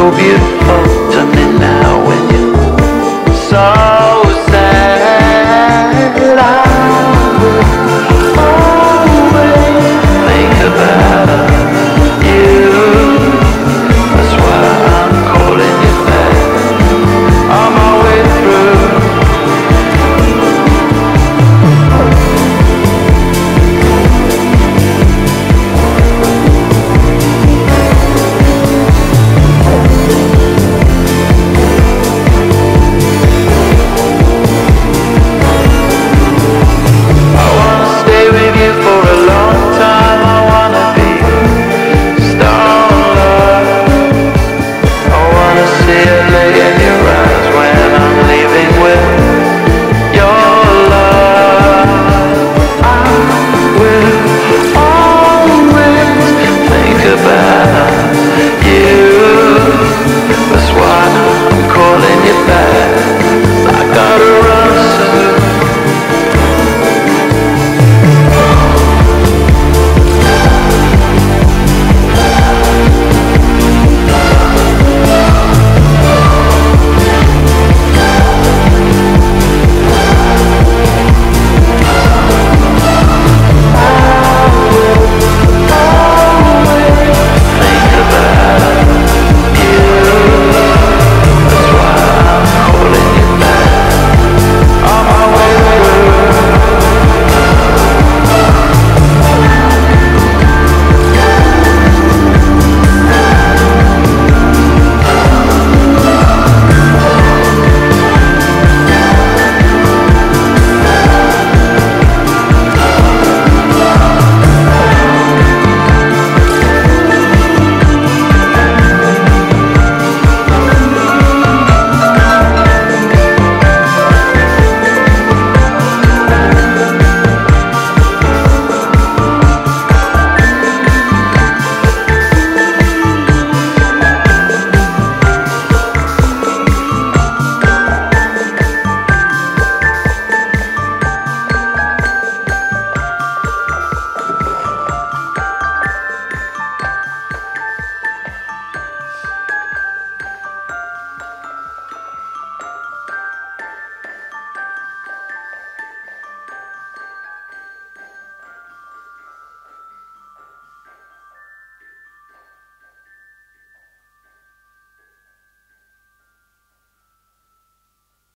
so beautiful